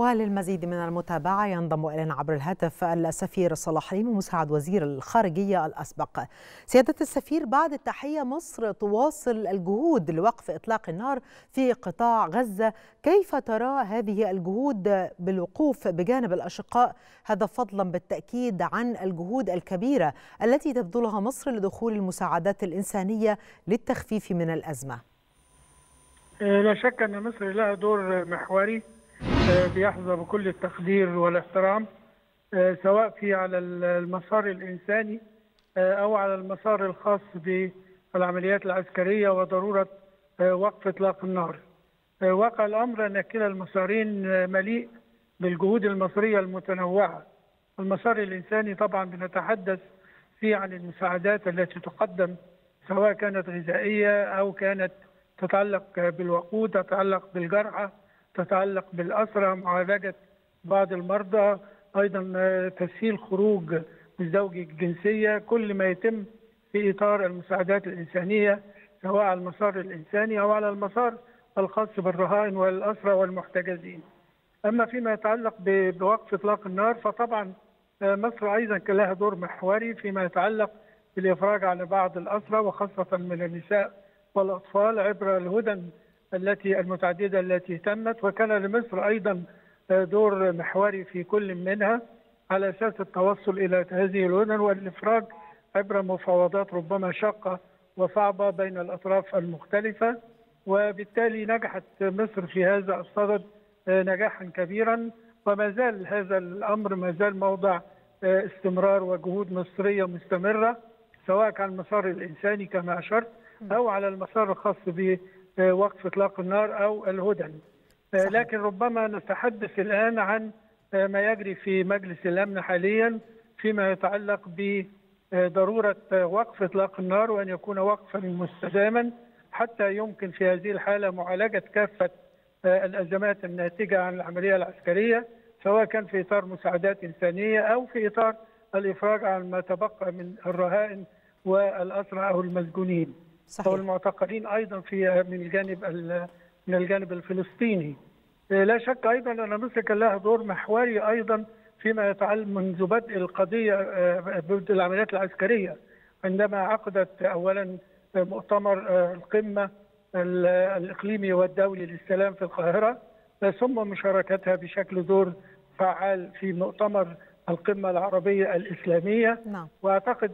وللمزيد من المتابعة ينضم إلينا عبر الهاتف السفير صلاح حليم مساعد وزير الخارجية الأسبق. سيادة السفير بعد التحية مصر تواصل الجهود لوقف إطلاق النار في قطاع غزة. كيف ترى هذه الجهود بالوقوف بجانب الأشقاء؟ هذا فضلا بالتأكيد عن الجهود الكبيرة التي تبذلها مصر لدخول المساعدات الإنسانية للتخفيف من الأزمة. لا شك أن مصر لها دور محوري. بيحظى بكل التقدير والاحترام سواء في على المسار الإنساني أو على المسار الخاص بالعمليات العسكرية وضرورة وقف إطلاق النار. واقع الأمر أن كلا المسارين مليء بالجهود المصرية المتنوعة. المسار الإنساني طبعا بنتحدث فيه عن المساعدات التي تقدم سواء كانت غذائية أو كانت تتعلق بالوقود تتعلق بالجرحى تتعلق بالأسرى معالجة بعض المرضى أيضا تسهيل خروج الزوج الجنسية كل ما يتم في إطار المساعدات الإنسانية سواء على المسار الإنساني أو على المسار الخاص بالرهائن والأسرى والمحتجزين. أما فيما يتعلق بوقف إطلاق النار فطبعا مصر أيضا كان لها دور محوري فيما يتعلق بالإفراج عن بعض الأسرى وخاصة من النساء والأطفال عبر الهدن التي المتعددة التي تمت وكان لمصر أيضا دور محوري في كل منها على أساس التوصل إلى هذه الهدن والإفراج عبر مفاوضات ربما شاقة وصعبة بين الأطراف المختلفة. وبالتالي نجحت مصر في هذا الصدد نجاحا كبيرا. وما زال هذا الأمر ما زال موضع استمرار وجهود مصرية مستمرة سواء كان المسار الإنساني كما أشرت أو على المسار الخاص بوقف إطلاق النار أو الهدن صحيح. لكن ربما نتحدث الآن عن ما يجري في مجلس الأمن حاليا فيما يتعلق بضرورة وقف إطلاق النار وأن يكون وقفا مستداما حتى يمكن في هذه الحالة معالجة كافة الأزمات الناتجة عن العملية العسكرية سواء كان في إطار مساعدات إنسانية أو في إطار الإفراج عن ما تبقى من الرهائن والأسرى أو المسجونين صحيح. أو المعتقلين أيضا في من الجانب من الجانب الفلسطيني لا شك أيضا أن مصر كان لها دور محوري أيضا فيما يتعلق منذ بدء القضية بدء العمليات العسكرية عندما عقدت أولا مؤتمر القمة الإقليمي والدولي للسلام في القاهرة ثم مشاركتها بشكل دور فعال في مؤتمر القمة العربية الإسلامية نعم. وأعتقد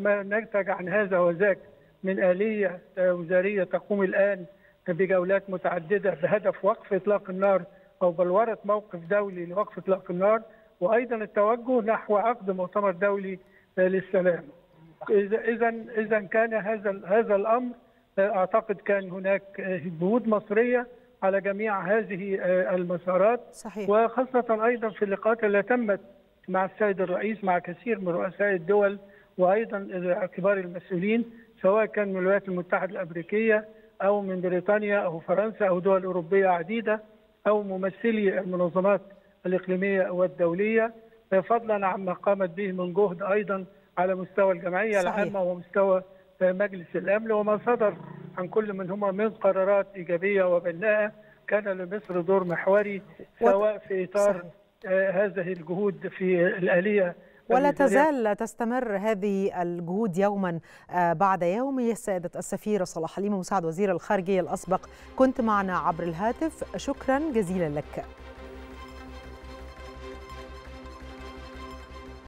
ما نتج عن هذا وذاك من آلية وزارية تقوم الآن بجولات متعددة بهدف وقف إطلاق النار أو بلورة موقف دولي لوقف إطلاق النار وأيضا التوجه نحو عقد مؤتمر دولي للسلام إذا إذا كان هذا هذا الأمر أعتقد كان هناك جهود مصرية على جميع هذه المسارات صحيح. وخاصة أيضا في اللقاءات التي تمت مع السيد الرئيس مع كثير من رؤساء الدول وأيضا كبار المسؤولين سواء كان من الولايات المتحدة الأمريكية أو من بريطانيا أو فرنسا أو دول أوروبية عديدة أو ممثلي المنظمات الإقليمية والدولية فضلا عما قامت به من جهد أيضا على مستوى الجمعية صحيح. العامة ومستوى مجلس الأمن وما صدر عن كل منهما من قرارات إيجابية وبناءة كان لمصر دور محوري سواء في إطار صحيح. هذه الجهود في الآلية ولا تزال تستمر هذه الجهود يوما بعد يوم يا سيادة السفير صلاح حليم مساعد وزير الخارجية الأسبق. كنت معنا عبر الهاتف. شكرا جزيلا لك.